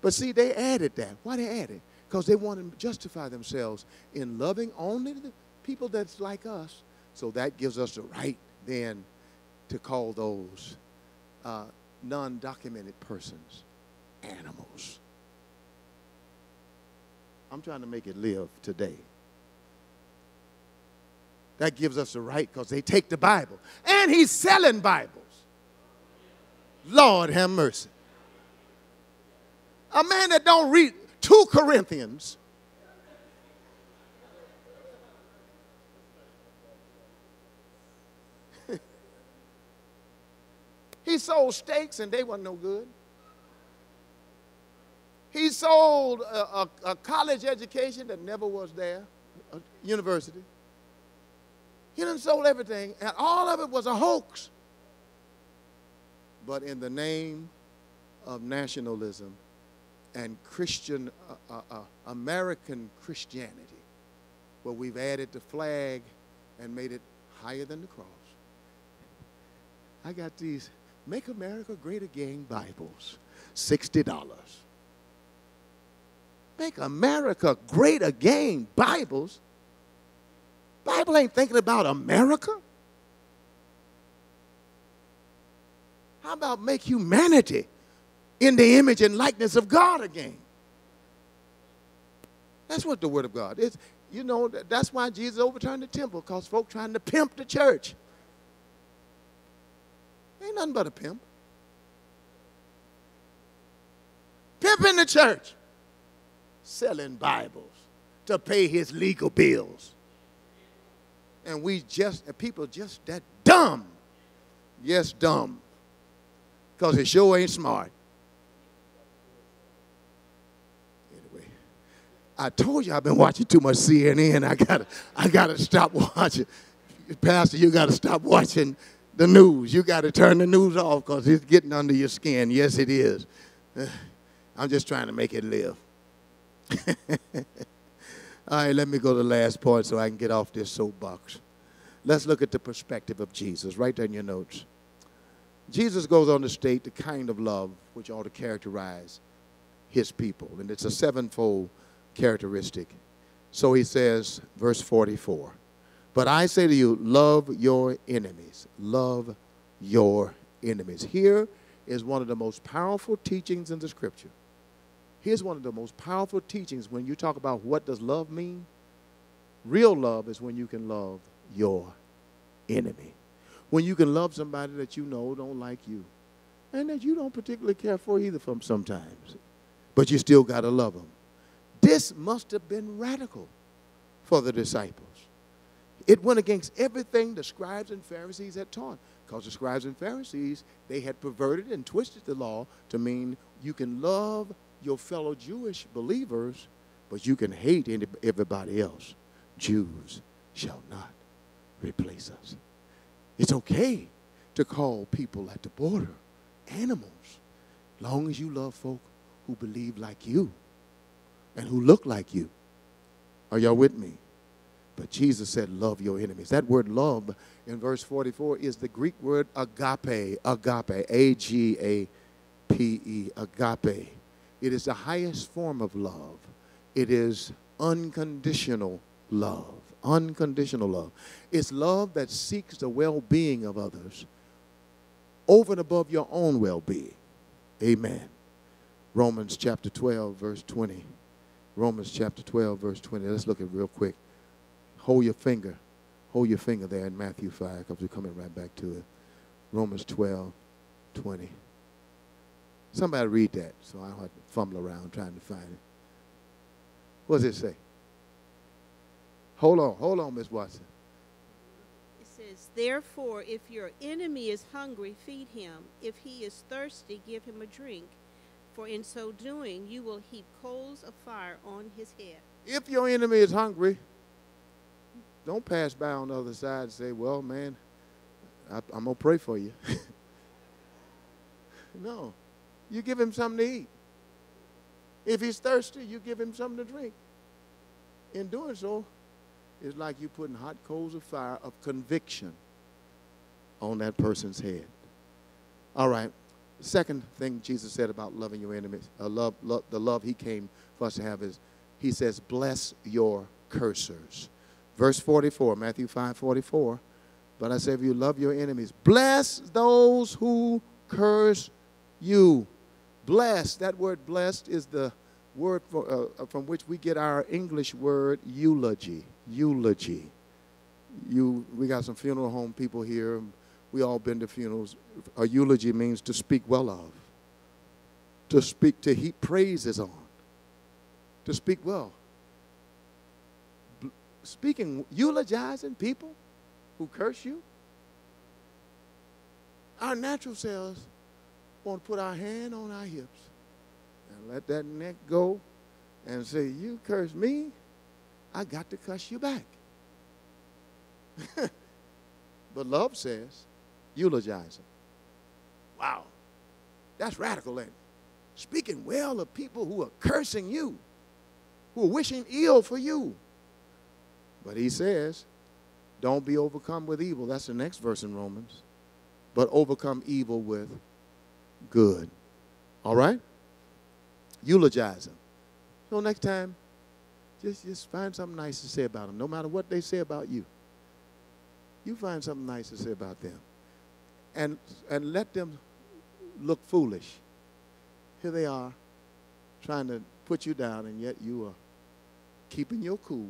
But see, they added that. Why they added? Because they want to justify themselves in loving only the people that's like us. So that gives us the right then to call those uh, non-documented persons animals. I'm trying to make it live today. That gives us the right because they take the Bible. And he's selling Bibles. Lord have mercy. A man that don't read 2 Corinthians. he sold steaks and they weren't no good. He sold a, a, a college education that never was there, a university He done sold everything, and all of it was a hoax. But in the name of nationalism and Christian, uh, uh, uh, American Christianity, where we've added the flag and made it higher than the cross. I got these Make America Great Again Bibles, $60. Make America Great Again Bibles? Bible ain't thinking about America. How about make humanity in the image and likeness of God again? That's what the Word of God is. You know, that's why Jesus overturned the temple, because folk trying to pimp the church. Ain't nothing but a pimp. Pimping the church. Selling Bibles to pay his legal bills. And we just, and people just that dumb. Yes, dumb. Because it sure ain't smart. Anyway, I told you I've been watching too much CNN. I gotta, I gotta stop watching. Pastor, you gotta stop watching the news. You gotta turn the news off because it's getting under your skin. Yes, it is. I'm just trying to make it live. All right, let me go to the last part so I can get off this soapbox. Let's look at the perspective of Jesus. Write down your notes. Jesus goes on to state the kind of love which ought to characterize his people, and it's a sevenfold characteristic. So he says, verse 44 But I say to you, love your enemies. Love your enemies. Here is one of the most powerful teachings in the scripture. Here's one of the most powerful teachings when you talk about what does love mean. Real love is when you can love your enemy. When you can love somebody that you know don't like you and that you don't particularly care for either from sometimes. But you still got to love them. This must have been radical for the disciples. It went against everything the scribes and Pharisees had taught. Because the scribes and Pharisees, they had perverted and twisted the law to mean you can love your fellow Jewish believers, but you can hate everybody else. Jews shall not replace us. It's okay to call people at the border animals, long as you love folk who believe like you and who look like you. Are y'all with me? But Jesus said, Love your enemies. That word love in verse 44 is the Greek word agape, agape, A G A P E, agape. It is the highest form of love. It is unconditional love. Unconditional love. It's love that seeks the well being of others over and above your own well being. Amen. Romans chapter 12, verse 20. Romans chapter 12, verse 20. Let's look at real quick. Hold your finger. Hold your finger there in Matthew 5 because we're coming right back to it. Romans 12, 20. Somebody read that so I don't have to fumble around trying to find it. What does it say? Hold on, hold on, Miss Watson. It says, Therefore, if your enemy is hungry, feed him. If he is thirsty, give him a drink for in so doing you will heap coals of fire on his head. If your enemy is hungry, don't pass by on the other side and say, Well, man, I, am going to pray for you. no. You give him something to eat. If he's thirsty, you give him something to drink. In doing so, it's like you're putting hot coals of fire of conviction on that person's head. All right. Second thing Jesus said about loving your enemies, uh, love, love, the love he came for us to have is, he says, bless your cursers. Verse 44, Matthew 5 44. But I say, if you love your enemies, bless those who curse you. Bless, that word blessed is the word for, uh, from which we get our English word eulogy. Eulogy. You, we got some funeral home people here we all been to funerals. A eulogy means to speak well of, to speak, to heap praises on, to speak well. Speaking, eulogizing people who curse you. Our natural selves want to put our hand on our hips and let that neck go and say, You curse me, I got to cuss you back. But love says, eulogize them. Wow. That's radical, it? Speaking well of people who are cursing you, who are wishing ill for you. But he says, don't be overcome with evil. That's the next verse in Romans. But overcome evil with good. All right? Eulogize them. So next time, just, just find something nice to say about them, no matter what they say about you. You find something nice to say about them. And, and let them look foolish. Here they are trying to put you down, and yet you are keeping your cool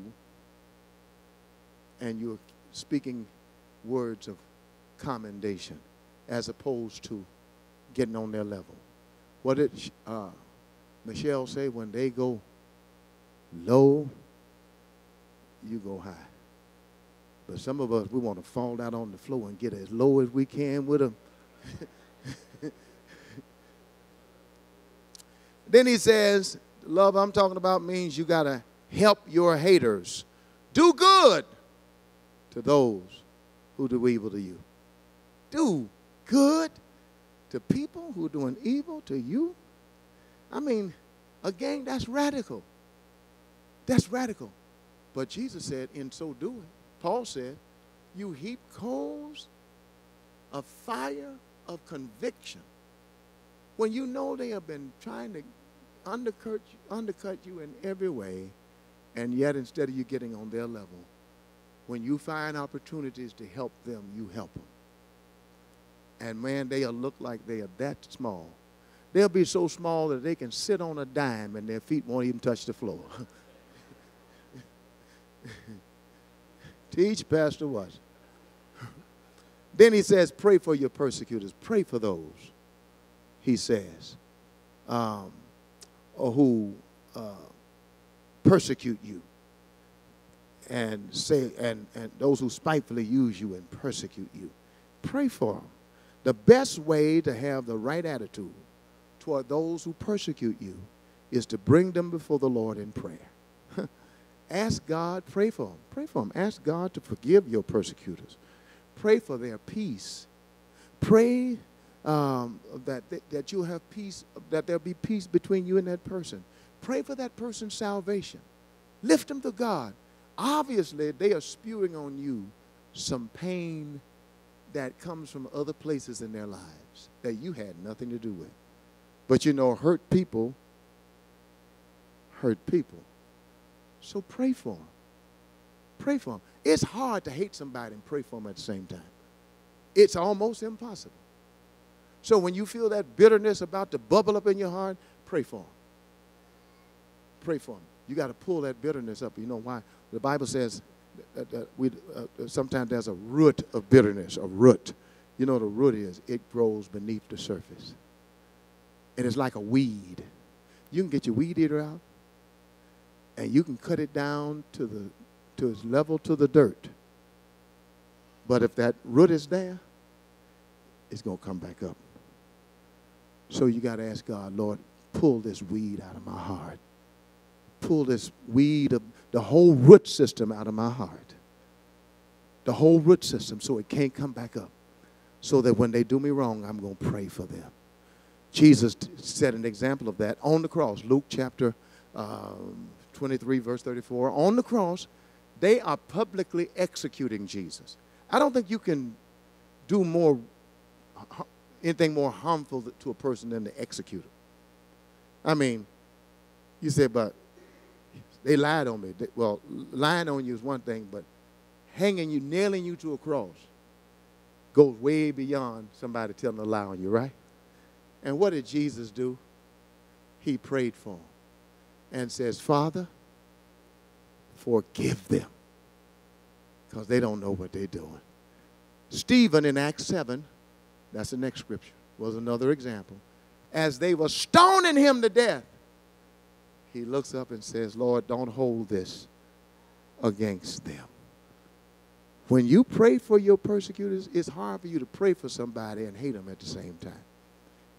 and you're speaking words of commendation as opposed to getting on their level. What did uh, Michelle say? When they go low, you go high. But some of us, we want to fall down on the floor and get as low as we can with them. then he says, love I'm talking about means you got to help your haters. Do good to those who do evil to you. Do good to people who are doing evil to you. I mean, again, that's radical. That's radical. But Jesus said, in so doing, Paul said, you heap coals of fire of conviction when you know they have been trying to undercut, undercut you in every way, and yet instead of you getting on their level, when you find opportunities to help them, you help them. And man, they'll look like they are that small. They'll be so small that they can sit on a dime and their feet won't even touch the floor. Teach Pastor what? then he says, pray for your persecutors. Pray for those, he says, um, who uh, persecute you and say and, and those who spitefully use you and persecute you. Pray for them. The best way to have the right attitude toward those who persecute you is to bring them before the Lord in prayer. Ask God, pray for them. Pray for them. Ask God to forgive your persecutors. Pray for their peace. Pray um, that, that you'll have peace, that there'll be peace between you and that person. Pray for that person's salvation. Lift them to God obviously they are spewing on you some pain that comes from other places in their lives that you had nothing to do with. But you know, hurt people hurt people. So pray for them. Pray for them. It's hard to hate somebody and pray for them at the same time. It's almost impossible. So when you feel that bitterness about to bubble up in your heart, pray for them. Pray for them. You got to pull that bitterness up. You know why? The Bible says that, that we, uh, sometimes there's a root of bitterness, a root. You know what a root is? It grows beneath the surface. And it's like a weed. You can get your weed eater out and you can cut it down to the to its level to the dirt. But if that root is there, it's going to come back up. So you got to ask God, Lord, pull this weed out of my heart. Pull this weed of the whole root system out of my heart. The whole root system so it can't come back up. So that when they do me wrong, I'm going to pray for them. Jesus set an example of that on the cross. Luke chapter um, 23, verse 34. On the cross, they are publicly executing Jesus. I don't think you can do more, anything more harmful to a person than to execute him. I mean, you say, but they lied on me. They, well, lying on you is one thing, but hanging you, nailing you to a cross goes way beyond somebody telling a lie on you, right? And what did Jesus do? He prayed for them and says, Father, forgive them because they don't know what they're doing. Stephen in Acts 7, that's the next scripture, was another example. As they were stoning him to death, he looks up and says, Lord, don't hold this against them. When you pray for your persecutors, it's hard for you to pray for somebody and hate them at the same time.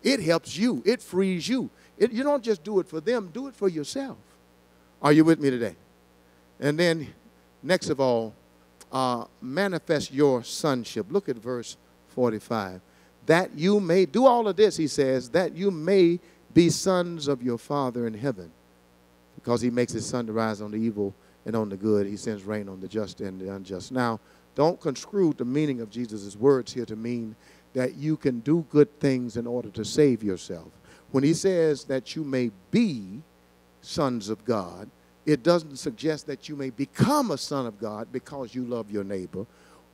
It helps you, it frees you. It, you don't just do it for them, do it for yourself. Are you with me today? And then, next of all, uh, manifest your sonship. Look at verse 45. That you may do all of this, he says, that you may be sons of your Father in heaven. Because he makes his sun to rise on the evil and on the good. He sends rain on the just and the unjust. Now, don't construe the meaning of Jesus' words here to mean that you can do good things in order to save yourself. When he says that you may be sons of God, it doesn't suggest that you may become a son of God because you love your neighbor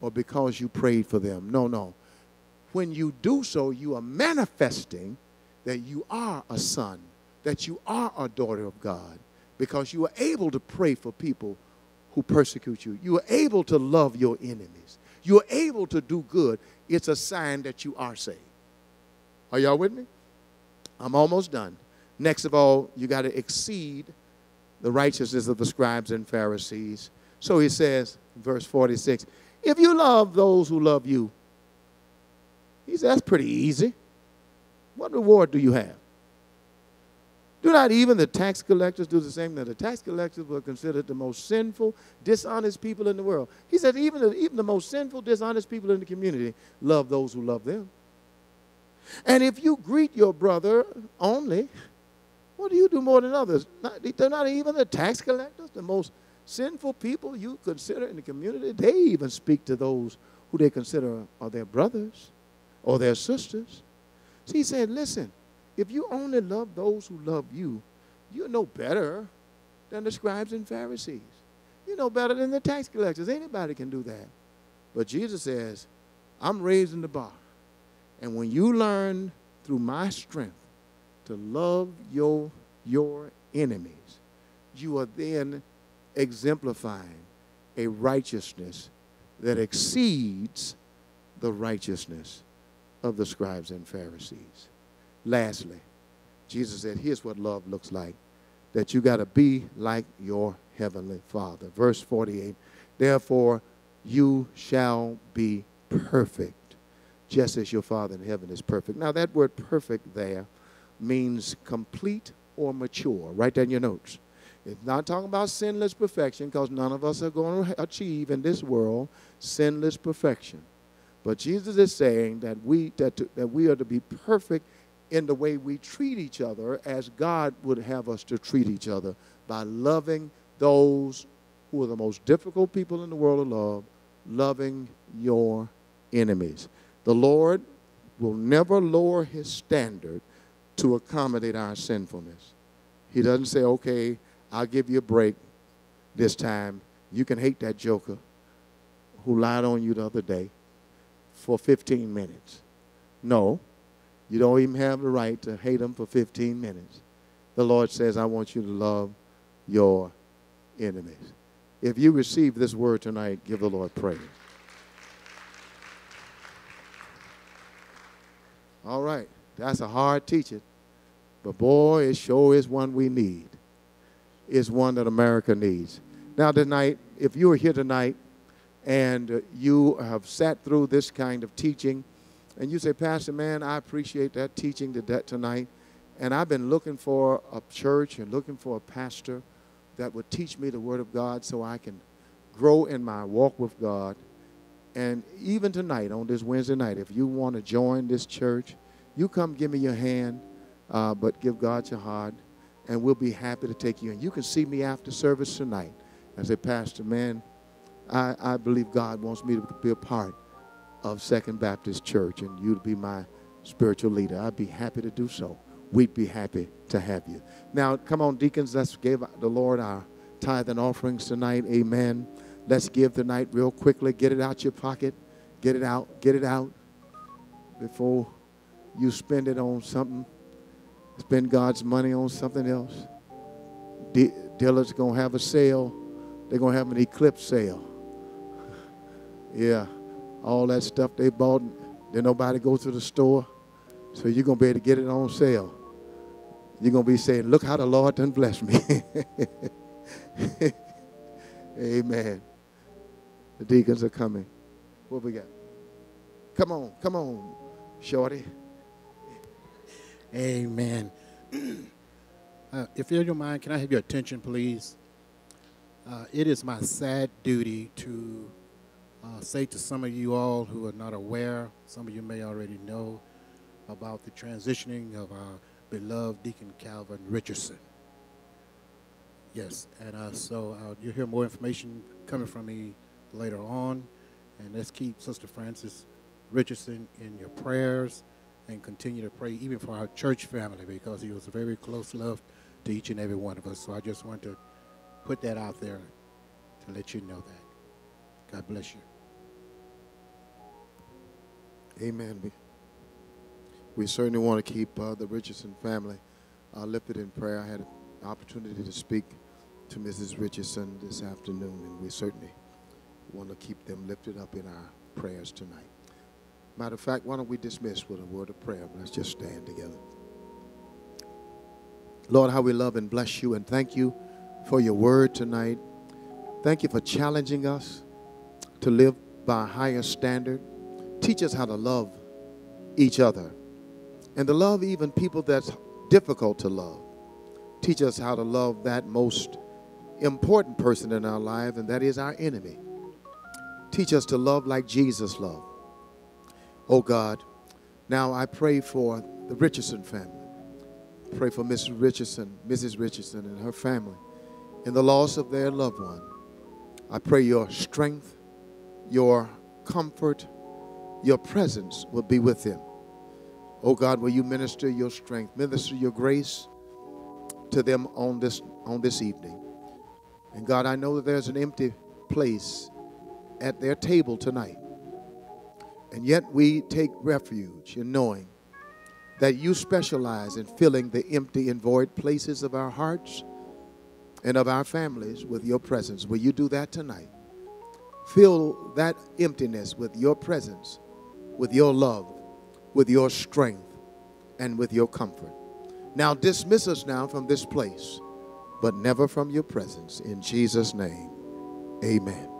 or because you prayed for them. No, no. When you do so, you are manifesting that you are a son, that you are a daughter of God, because you are able to pray for people who persecute you. You are able to love your enemies. You are able to do good. It's a sign that you are saved. Are y'all with me? I'm almost done. Next of all, you got to exceed the righteousness of the scribes and Pharisees. So he says, verse 46, if you love those who love you, he says, that's pretty easy. What reward do you have? Do not even the tax collectors do the same? Now, the tax collectors were considered the most sinful, dishonest people in the world. He said, even the, even the most sinful, dishonest people in the community love those who love them. And if you greet your brother only, what do you do more than others? Not, they're not even the tax collectors, the most sinful people you consider in the community. They even speak to those who they consider are their brothers or their sisters. So he said, listen, if you only love those who love you, you're no better than the scribes and Pharisees. You're no better than the tax collectors. Anybody can do that. But Jesus says, I'm raising the bar. And when you learn through my strength to love your, your enemies, you are then exemplifying a righteousness that exceeds the righteousness of the scribes and Pharisees. Lastly, Jesus said, here's what love looks like that you got to be like your heavenly Father. Verse 48 Therefore, you shall be perfect, just as your Father in heaven is perfect. Now, that word perfect there means complete or mature. Write down your notes. It's not talking about sinless perfection because none of us are going to achieve in this world sinless perfection. But Jesus is saying that we, that, to, that we are to be perfect in the way we treat each other as God would have us to treat each other by loving those who are the most difficult people in the world to love, loving your enemies. The Lord will never lower his standard to accommodate our sinfulness. He doesn't say, okay, I'll give you a break this time. You can hate that joker who lied on you the other day for 15 minutes. No, you don't even have the right to hate them for 15 minutes. The Lord says, I want you to love your enemies. If you receive this word tonight, give the Lord praise. All right. That's a hard teaching. But boy, it sure is one we need. It's one that America needs. Now, tonight, if you are here tonight and you have sat through this kind of teaching, and you say, Pastor, man, I appreciate that teaching that tonight. And I've been looking for a church and looking for a pastor that would teach me the Word of God so I can grow in my walk with God. And even tonight, on this Wednesday night, if you want to join this church, you come give me your hand, uh, but give God your heart, and we'll be happy to take you in. You can see me after service tonight. I say, Pastor, man, I, I believe God wants me to be a part of Second Baptist Church and you to be my spiritual leader. I'd be happy to do so. We'd be happy to have you. Now, come on, deacons, let's give the Lord our tithe and offerings tonight. Amen. Let's give tonight real quickly. Get it out your pocket. Get it out. Get it out before you spend it on something. Spend God's money on something else. De- dealers going to have a sale. They're going to have an eclipse sale. yeah all that stuff they bought. Then nobody goes to the store. So you're going to be able to get it on sale. You're going to be saying, look how the Lord done blessed me. Amen. The deacons are coming. What we got? Come on, come on, Shorty. Amen. uh, if you don't mind, can I have your attention, please? Uh, it is my sad duty to uh, say to some of you all who are not aware, some of you may already know about the transitioning of our beloved Deacon Calvin Richardson. Yes, and uh, so uh, you'll hear more information coming from me later on. And let's keep Sister Frances Richardson in your prayers and continue to pray even for our church family because he was a very close love to each and every one of us. So I just want to put that out there to let you know that. God bless you. Amen. We, we certainly want to keep uh, the Richardson family uh, lifted in prayer. I had an opportunity to speak to Mrs. Richardson this afternoon, and we certainly want to keep them lifted up in our prayers tonight. Matter of fact, why don't we dismiss with a word of prayer? Let's just stand together. Lord, how we love and bless you, and thank you for your word tonight. Thank you for challenging us to live by a higher standard. Teach us how to love each other and to love even people that's difficult to love. Teach us how to love that most important person in our life, and that is our enemy. Teach us to love like Jesus loved. Oh God, now I pray for the Richardson family. Pray for Mrs. Richardson, Mrs. Richardson and her family in the loss of their loved one. I pray your strength, your comfort, your presence will be with them. Oh God, will you minister your strength, minister your grace to them on this on this evening. And God, I know that there's an empty place at their table tonight. And yet we take refuge in knowing that you specialize in filling the empty and void places of our hearts and of our families with your presence. Will you do that tonight? Fill that emptiness with your presence, with your love, with your strength, and with your comfort. Now dismiss us now from this place, but never from your presence. In Jesus' name, amen.